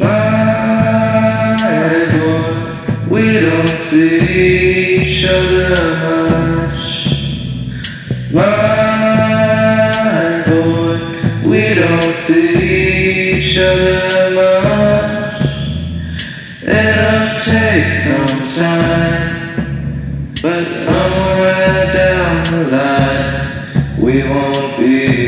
My boy, we don't see each other much. My boy, we don't see each other much. It'll take some time, but somewhere down the line, we won't be.